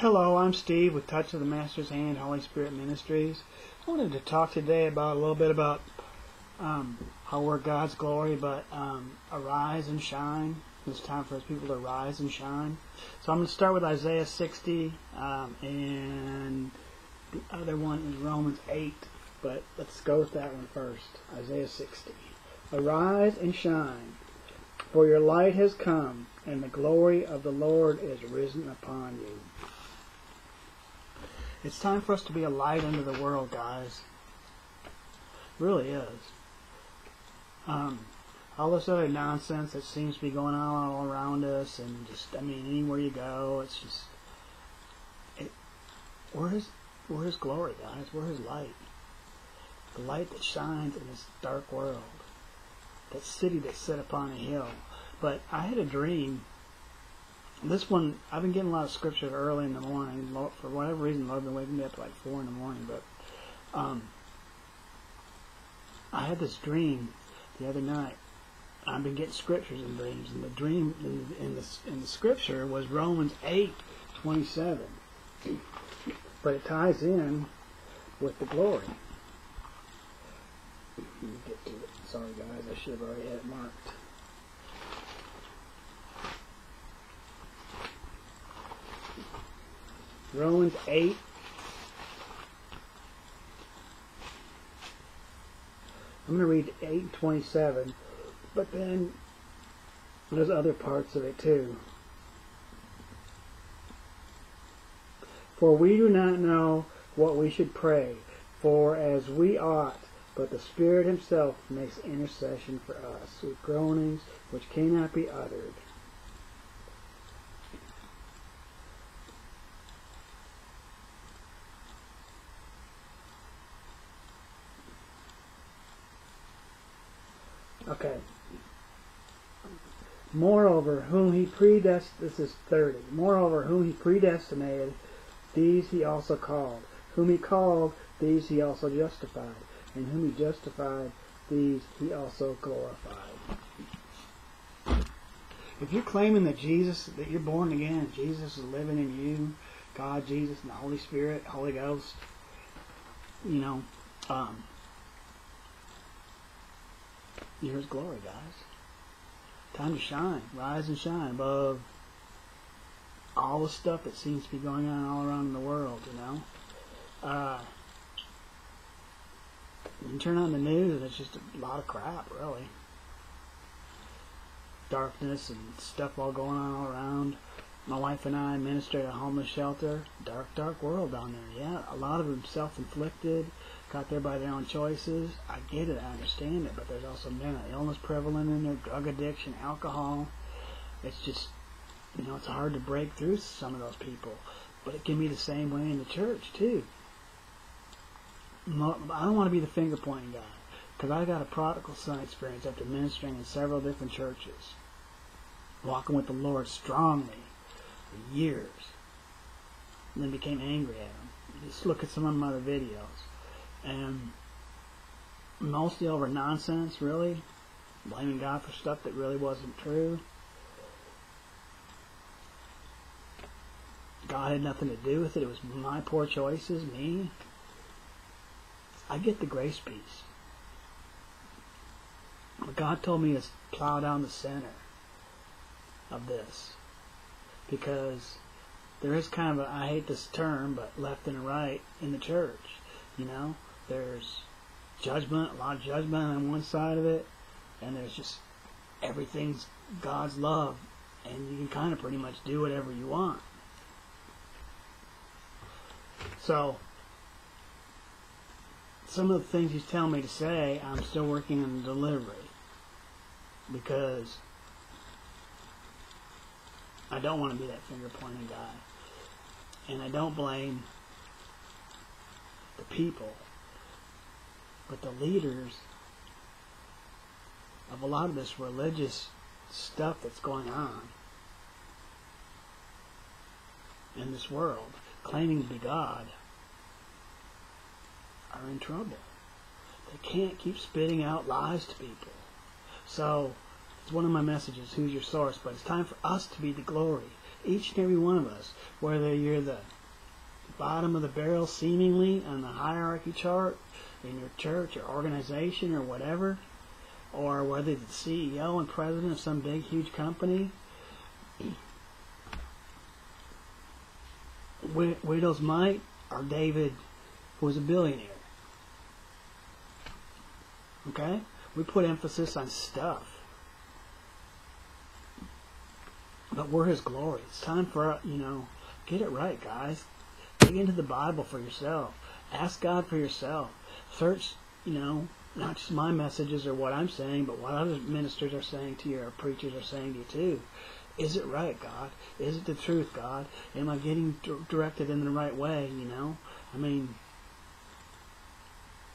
Hello, I'm Steve with Touch of the Master's Hand Holy Spirit Ministries. I wanted to talk today about a little bit about um, how we're God's glory, but um, arise and shine. It's time for His people to rise and shine. So I'm going to start with Isaiah 60, um, and the other one is Romans 8, but let's go with that one first. Isaiah 60. Arise and shine, for your light has come, and the glory of the Lord is risen upon you. It's time for us to be a light unto the world, guys. It really is. Um, all this other nonsense that seems to be going on all around us, and just, I mean, anywhere you go, it's just, it, where is, where is glory, guys? Where is light? The light that shines in this dark world. That city that's set upon a hill. But I had a dream this one, I've been getting a lot of scripture early in the morning. For whatever reason, Lord been waking me up at like four in the morning. But um, I had this dream the other night. I've been getting scriptures in dreams, and the dream in, in the in the scripture was Romans eight twenty seven. But it ties in with the glory. Sorry, guys, I should have already had it marked. Romans 8. I'm going to read 8 and 27, but then there's other parts of it too. For we do not know what we should pray for as we ought, but the Spirit Himself makes intercession for us with groanings which cannot be uttered. Okay. Moreover, whom he predestinated, this is 30. Moreover, whom he predestinated, these he also called. Whom he called, these he also justified. And whom he justified, these he also glorified. If you're claiming that Jesus, that you're born again, Jesus is living in you, God, Jesus, and the Holy Spirit, Holy Ghost, you know, um, Here's glory, guys. Time to shine. Rise and shine above all the stuff that seems to be going on all around the world, you know. Uh, you turn on the news, it's just a lot of crap, really. Darkness and stuff all going on all around. My wife and I minister at a homeless shelter. Dark, dark world down there. Yeah, a lot of them self-inflicted got there by their own choices. I get it, I understand it, but there's also mental illness prevalent in there, drug addiction, alcohol. It's just, you know, it's hard to break through some of those people. But it can be the same way in the church, too. I don't want to be the finger pointing guy, because I got a prodigal son experience after ministering in several different churches, walking with the Lord strongly for years, and then became angry at him. Just look at some of my other videos and mostly over nonsense, really, blaming God for stuff that really wasn't true. God had nothing to do with it. It was my poor choices, me. I get the grace piece. But God told me to plow down the center of this. Because there is kind of a, I hate this term, but left and right in the church. You know? There's judgment, a lot of judgment on one side of it, and there's just everything's God's love, and you can kind of pretty much do whatever you want. So, some of the things he's telling me to say, I'm still working on the delivery because I don't want to be that finger pointing guy, and I don't blame the people but the leaders of a lot of this religious stuff that's going on in this world, claiming to be God, are in trouble. They can't keep spitting out lies to people. So, it's one of my messages, who's your source? But it's time for us to be the glory. Each and every one of us, whether you're the bottom of the barrel seemingly on the hierarchy chart in your church or organization or whatever, or whether the CEO and president of some big, huge company, Widow's mite or David, who was a billionaire. Okay? We put emphasis on stuff. But we're His glory. It's time for, uh, you know, get it right, guys. Dig into the Bible for yourself. Ask God for yourself. Search, you know, not just my messages or what I'm saying, but what other ministers are saying to you or preachers are saying to you too. Is it right, God? Is it the truth, God? Am I getting directed in the right way, you know? I mean,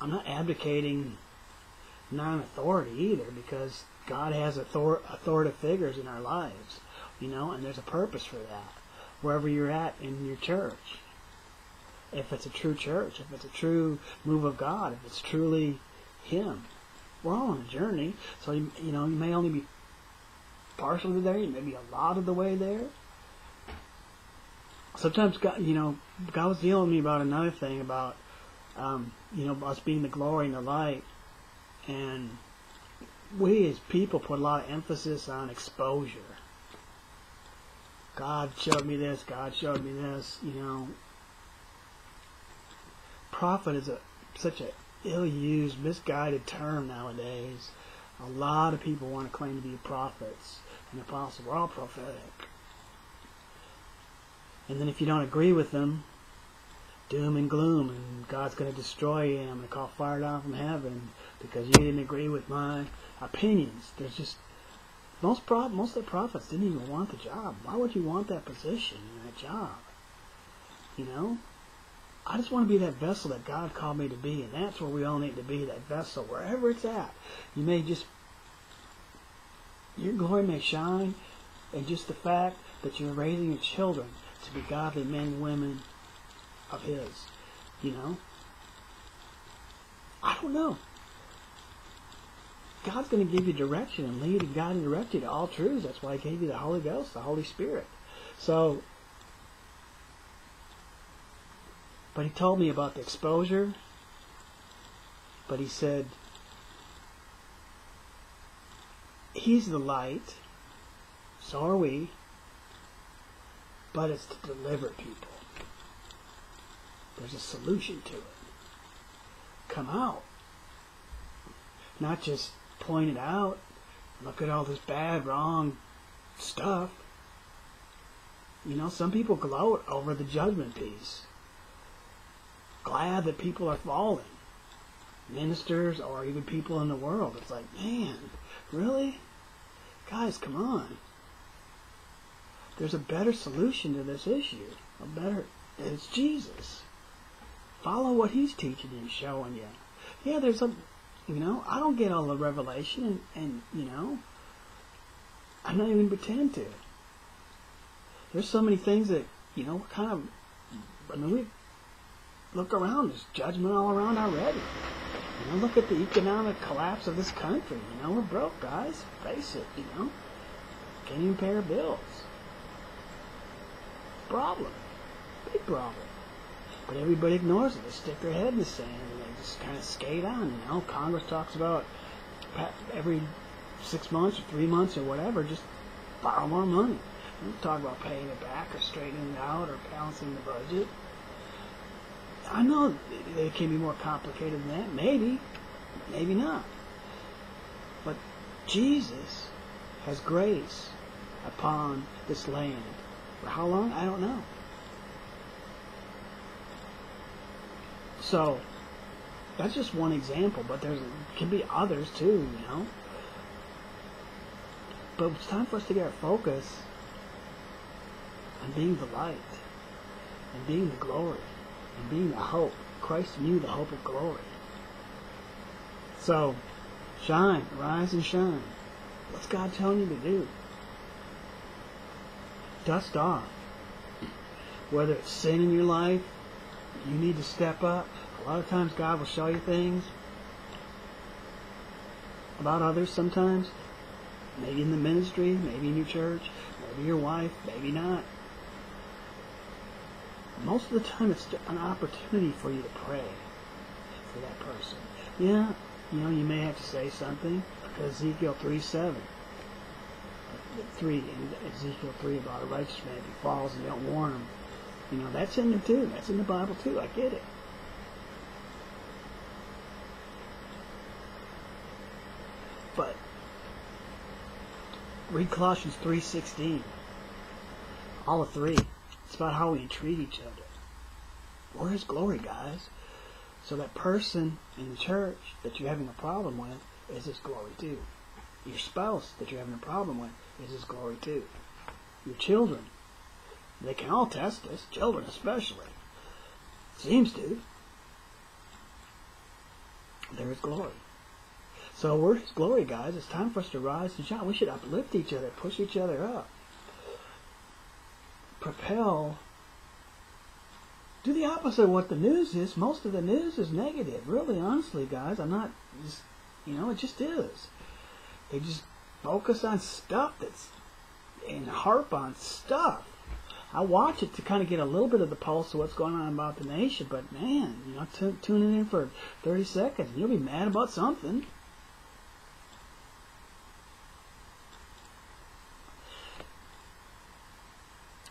I'm not advocating non-authority either because God has author- authoritative figures in our lives, you know, and there's a purpose for that. Wherever you're at in your church, if it's a true church, if it's a true move of God, if it's truly Him, we're all on a journey. So you, you know, you may only be partially there, you may be a lot of the way there. Sometimes God, you know, God was dealing with me about another thing about, um, you know, us being the glory and the light and we as people put a lot of emphasis on exposure. God showed me this, God showed me this, you know. Prophet is a such a ill-used, misguided term nowadays. A lot of people want to claim to be prophets and apostles. We're all prophetic. And then if you don't agree with them, doom and gloom, and God's going to destroy you, and I'm going to call fire down from heaven because you didn't agree with my opinions. There's just most pro- most of the prophets didn't even want the job. Why would you want that position that job? You know, I just want to be that vessel that God called me to be, and that's where we all need to be. That vessel, wherever it's at. You may just your glory may shine, and just the fact that you're raising your children to be godly men and women of His. You know? I don't know. God's going to give you direction and lead and guide and direct you to all truths. That's why He gave you the Holy Ghost, the Holy Spirit. So, but He told me about the exposure. But He said, He's the light. So are we. But it's to deliver people. There's a solution to it. Come out. Not just point it out. Look at all this bad, wrong stuff. You know, some people gloat over the judgment piece. Glad that people are falling. Ministers or even people in the world. It's like, man, really? Guys, come on. There's a better solution to this issue. A better, it's Jesus. Follow what he's teaching and showing you. Yeah, there's a, you know, I don't get all the revelation, and, and you know, I'm not even pretend to. There's so many things that, you know, kind of, I mean, we look around, there's judgment all around already. You know, look at the economic collapse of this country. You know, we're broke, guys. Face it, you know. Can't even pay our bills. Problem. Big problem. But everybody ignores it. They stick their head in the sand and they just kind of skate on. You know, Congress talks about every six months or three months or whatever, just borrow more money. They don't talk about paying it back or straightening it out or balancing the budget. I know it can be more complicated than that. Maybe, maybe not. But Jesus has grace upon this land. For how long? I don't know. So that's just one example, but there can be others too, you know. But it's time for us to get our focus on being the light and being the glory and being the hope. Christ in you, the hope of glory. So, shine, rise and shine. What's God telling you to do? Dust off. Whether it's sin in your life, you need to step up. A lot of times God will show you things about others sometimes. Maybe in the ministry, maybe in your church, Maybe your wife, maybe not. Most of the time, it's an opportunity for you to pray for that person. Yeah, you know, you may have to say something. Because Ezekiel 3 7. 3 in Ezekiel 3 about a righteous man who falls and don't warn him. You know, that's in there too. That's in the Bible too. I get it. But read Colossians 3.16. All of three. It's about how we treat each other. Where is glory, guys? So that person in the church that you're having a problem with is His glory too. Your spouse that you're having a problem with is His glory too. Your children, they can all test this, children especially. Seems to. There is glory. So we're His glory, guys. It's time for us to rise and shine. We should uplift each other, push each other up, propel. Do the opposite of what the news is. Most of the news is negative. Really, honestly, guys, I'm not just, you know, it just is. They just focus on stuff that's and harp on stuff. I watch it to kind of get a little bit of the pulse of what's going on about the nation, but man, you know, t- tuning in for 30 seconds, you'll be mad about something.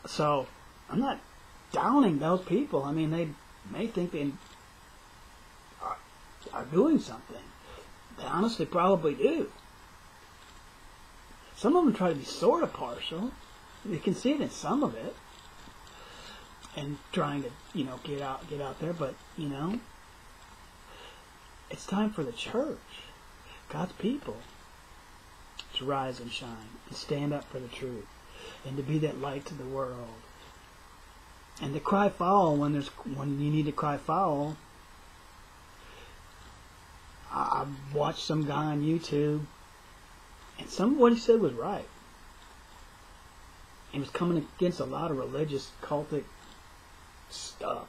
So, I'm not downing those people. I mean, they may think they are, are doing something. They honestly probably do. Some of them try to be sort of partial. You can see it in some of it, and trying to you know get out get out there. But you know, it's time for the church, God's people, to rise and shine and stand up for the truth and to be that light to the world. And to cry foul when there's when you need to cry foul. I I watched some guy on YouTube, and some of what he said was right. He was coming against a lot of religious, cultic stuff,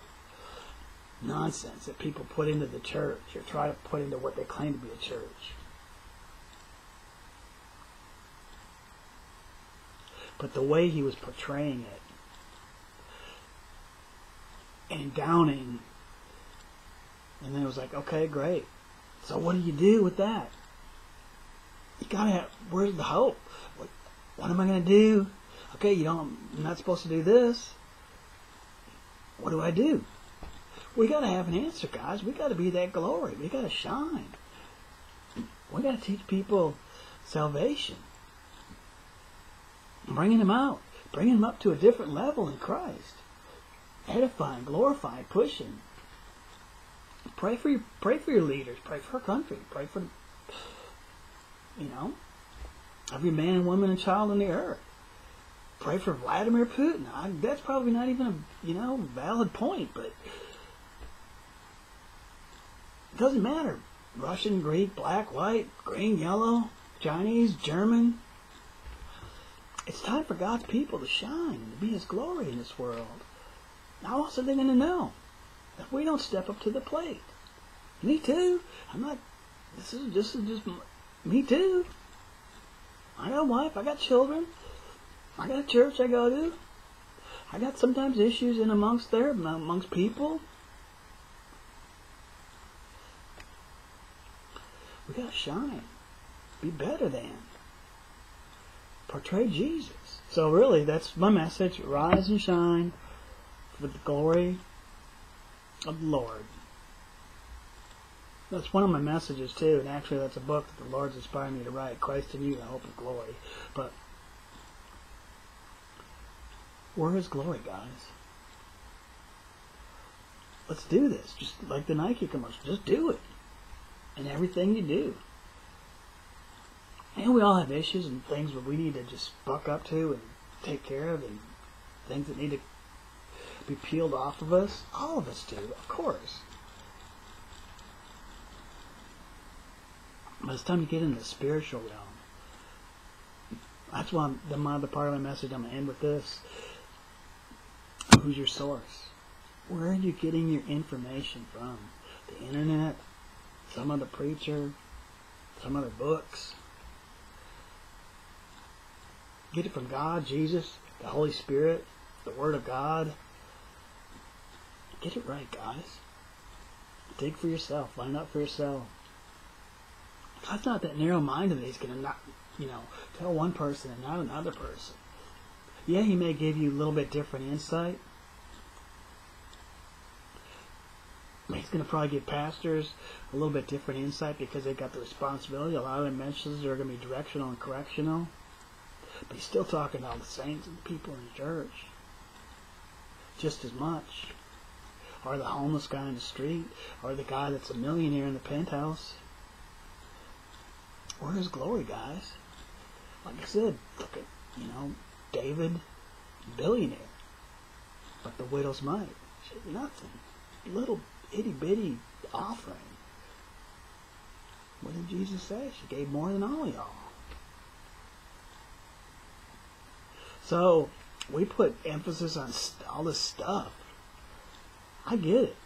nonsense that people put into the church or try to put into what they claim to be a church. But the way he was portraying it and downing and then it was like okay great. So what do you do with that? You gotta have where's the hope? What, what am i gonna do? Okay you don't i'm not supposed to do this. What do i do? We gotta have an answer guys. We gotta be that glory. We gotta shine. We gotta teach people salvation bringing them out, bringing them up to a different level in Christ, edifying, glorifying, pushing. Pray for your pray for your leaders, pray for our country, pray for you know every man, woman, and child on the earth. Pray for Vladimir Putin. I, that's probably not even a you know valid point, but it doesn't matter. Russian, Greek, black, white, green, yellow, Chinese, German, it's time for God's people to shine to be His glory in this world. How else are they going to know if we don't step up to the plate? Me too. I'm not. This is this is just me too. I got a wife. I got children. I got a church I go to. I got sometimes issues in amongst there amongst people. We gotta shine. Be better than portray Jesus. So really, that's my message. Rise and shine for the glory of the Lord. That's one of my messages too, and actually that's a book that the Lord's inspired me to write, Christ in You, the Hope of Glory. But where is glory, guys? Let's do this. Just like the Nike commercial. Just do it. And everything you do. And we all have issues and things that we need to just buck up to and take care of and things that need to be peeled off of us. All of us do, of course. But it's time to get into the spiritual realm. That's why I'm, the, my, the part of my message I'm going to end with this. Who's your source? Where are you getting your information from? The internet? Some other preacher? Some other books? Get it from God, Jesus, the Holy Spirit, the Word of God. Get it right, guys. Dig for yourself. Find out for yourself. God's not that narrow-minded that He's going to not, you know, tell one person and not another person. Yeah, He may give you a little bit different insight. He's going to probably give pastors a little bit different insight because they've got the responsibility. A lot of the messages are going to be directional and correctional. But he's still talking to all the saints and the people in the church. Just as much. Or the homeless guy in the street. Or the guy that's a millionaire in the penthouse. Where is glory, guys? Like I said, look at, you know, David, billionaire. But the widow's mite. Nothing. Little itty bitty offering. What did Jesus say? She gave more than all y'all. So we put emphasis on all this stuff. I get it.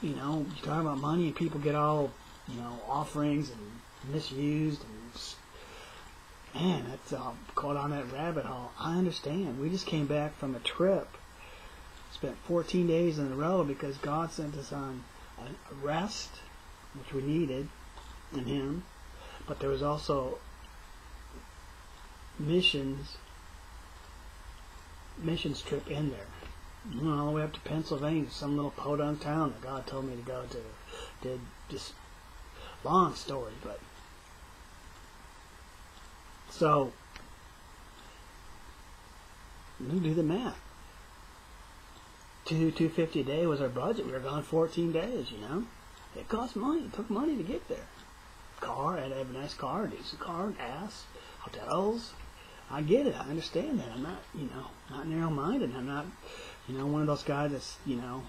You know, you talk about money and people get all, you know, offerings and misused and man, that's uh, caught on that rabbit hole. I understand. We just came back from a trip spent 14 days in a row because God sent us on a rest, which we needed in Him, but there was also missions missions trip in there. went all the way up to Pennsylvania, some little podunk town that God told me to go to. Did just long story, but so you do the math two two fifty a day was our budget. We were gone fourteen days. You know, it cost money. It took money to get there. Car, I had to have a nice car, decent car, gas, hotels. I get it. I understand that. I'm not, you know, not narrow-minded. I'm not, you know, one of those guys that's, you know.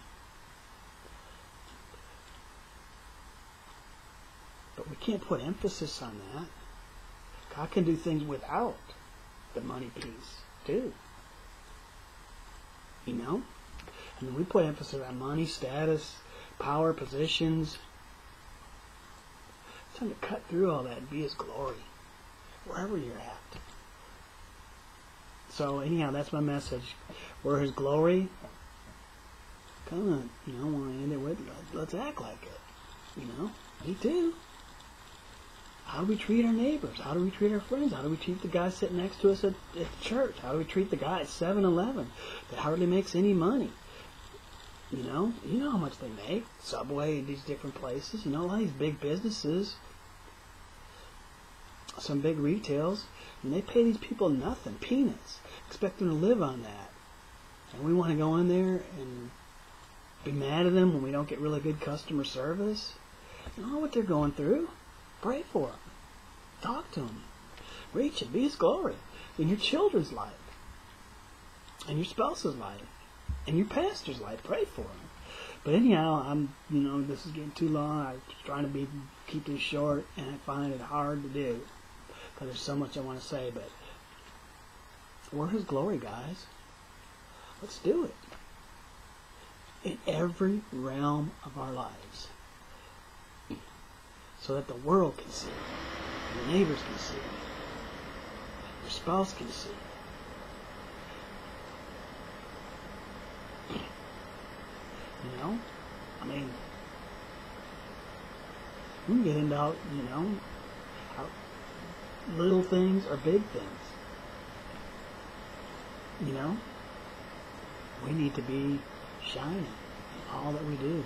But we can't put emphasis on that. God can do things without the money piece, too. You know? Mean, we put emphasis on money, status, power, positions. It's time to cut through all that and be His glory, wherever you're at. So anyhow, that's my message. We're His glory. Come on, you know, want to end it with, let's act like it. You know, me too. How do we treat our neighbors? How do we treat our friends? How do we treat the guy sitting next to us at, at church? How do we treat the guy at 7-Eleven that hardly makes any money? You know, you know how much they make. Subway, these different places. You know, a lot of these big businesses, some big retails, and they pay these people nothing, peanuts, expect them to live on that. And we want to go in there and be mad at them when we don't get really good customer service. You know what they're going through. Pray for them. Talk to them. Reach it. Be His glory in your children's life and your spouse's life and your pastor's life. Pray for them. But anyhow, I'm you know this is getting too long. I'm trying to be keep this short, and I find it hard to do because there's so much I want to say. But we're His glory, guys. Let's do it in every realm of our lives, so that the world can see, your neighbors can see, your spouse can see. You know, I mean, we can get into you know, little things or big things. You know, we need to be shining in all that we do.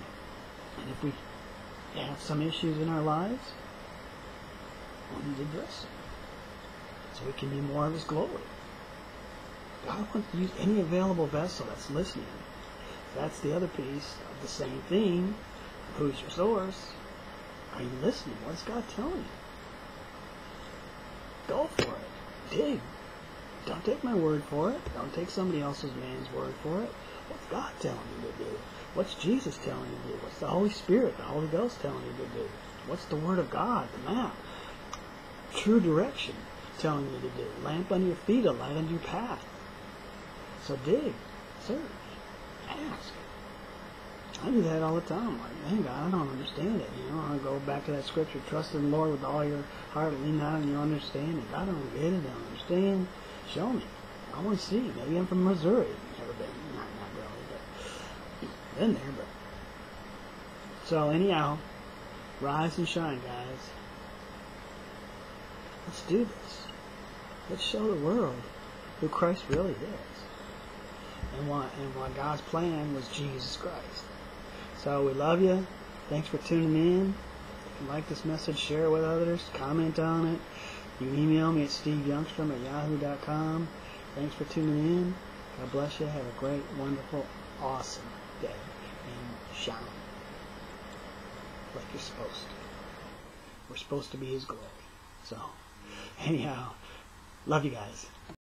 And if we have some issues in our lives, we need to address them. So we can be more of His glory. God wants to use any available vessel that's listening that's the other piece of the same thing. Who's your source? Are you listening? What's God telling you? Go for it. Dig. Don't take my word for it. Don't take somebody else's man's word for it. What's God telling you to do? What's Jesus telling you to do? What's the Holy Spirit, the Holy Ghost telling you to do? What's the Word of God, the map? True direction telling you to do. Lamp on your feet, a light on your path. So dig, search ask. I do that all the time. I'm like, man, God, I don't understand it. You know, I go back to that scripture, trust in the Lord with all your heart, lean not on your understanding. I don't get it, I don't understand. Show me. I want to see. Maybe I'm from Missouri. Never been. Not, not really, but been there. But so anyhow, rise and shine, guys. Let's do this. Let's show the world who Christ really is, and why, and what God's plan was Jesus Christ. So we love you. Thanks for tuning in. If you like this message, share it with others. Comment on it. You can email me at steveyoungstrom at yahoo.com. Thanks for tuning in. God bless you. Have a great, wonderful, awesome day. And shine like you're supposed to. We're supposed to be His glory. So, anyhow, love you guys.